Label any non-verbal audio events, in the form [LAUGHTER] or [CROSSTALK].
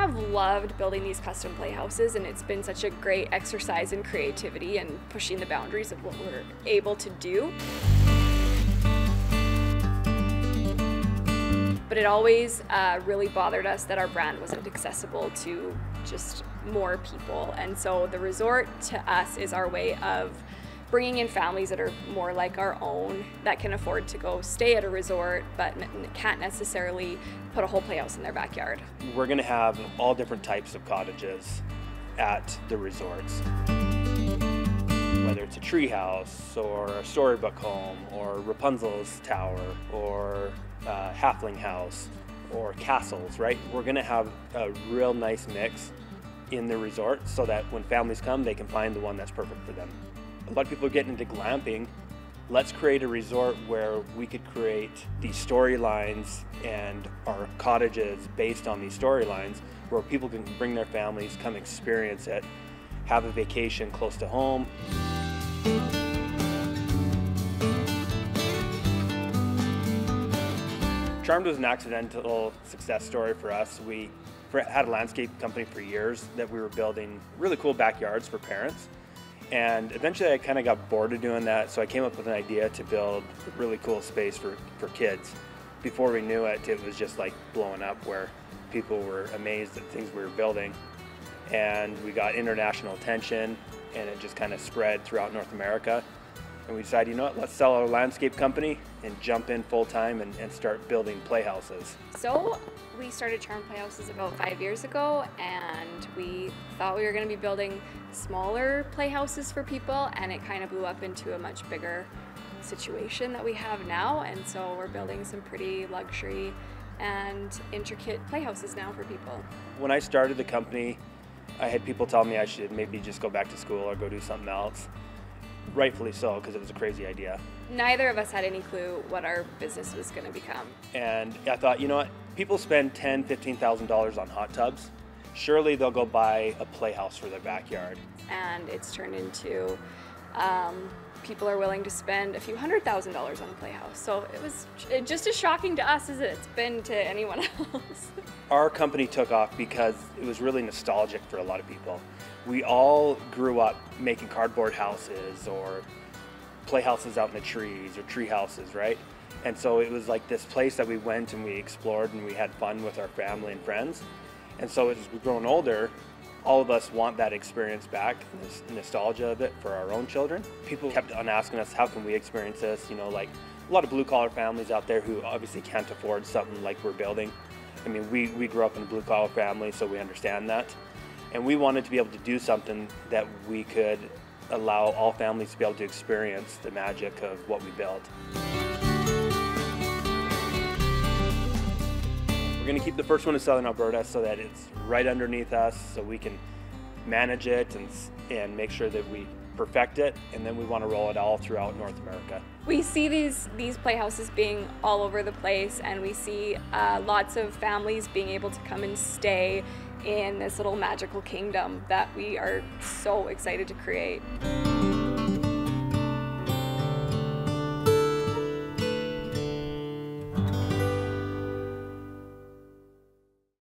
have loved building these custom playhouses, and it's been such a great exercise in creativity and pushing the boundaries of what we're able to do. But it always uh, really bothered us that our brand wasn't accessible to just more people. And so the resort to us is our way of bringing in families that are more like our own that can afford to go stay at a resort but can't necessarily put a whole playhouse in their backyard. We're going to have all different types of cottages at the resorts. Whether it's a treehouse or a storybook home or Rapunzel's tower or a halfling house or castles, right? We're going to have a real nice mix in the resort so that when families come, they can find the one that's perfect for them a lot of people are getting into glamping. Let's create a resort where we could create these storylines and our cottages based on these storylines where people can bring their families, come experience it, have a vacation close to home. Charmed was an accidental success story for us. We had a landscape company for years that we were building really cool backyards for parents. And eventually I kind of got bored of doing that, so I came up with an idea to build a really cool space for, for kids. Before we knew it, it was just like blowing up where people were amazed at things we were building. And we got international attention, and it just kind of spread throughout North America. And we decided, you know what, let's sell our landscape company and jump in full time and, and start building playhouses. So we started Charmed Playhouses about five years ago, and we thought we were going to be building smaller playhouses for people, and it kind of blew up into a much bigger situation that we have now. And so we're building some pretty luxury and intricate playhouses now for people. When I started the company, I had people tell me I should maybe just go back to school or go do something else. Rightfully so, because it was a crazy idea. Neither of us had any clue what our business was going to become. And I thought, you know what? People spend ten, fifteen thousand dollars on hot tubs. Surely they'll go buy a playhouse for their backyard. And it's turned into um, people are willing to spend a few hundred thousand dollars on a playhouse. So it was just as shocking to us as it's been to anyone [LAUGHS] else. Our company took off because it was really nostalgic for a lot of people. We all grew up making cardboard houses or playhouses out in the trees or tree houses, right? And so it was like this place that we went and we explored and we had fun with our family and friends. And so as we've grown older, all of us want that experience back, this nostalgia of it for our own children. People kept on asking us, how can we experience this? You know, like a lot of blue collar families out there who obviously can't afford something like we're building. I mean, we, we grew up in a blue collar family, so we understand that. And we wanted to be able to do something that we could allow all families to be able to experience the magic of what we built. We're going to keep the first one in Southern Alberta so that it's right underneath us so we can manage it and, and make sure that we perfect it and then we want to roll it all throughout North America. We see these these playhouses being all over the place and we see uh, lots of families being able to come and stay in this little magical kingdom that we are so excited to create.